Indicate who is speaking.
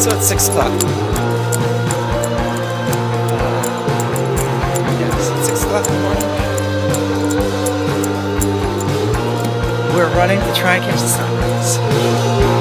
Speaker 1: So it's 6 o'clock. Yes, 6 o'clock in the morning. We're running to try and catch the sunrise.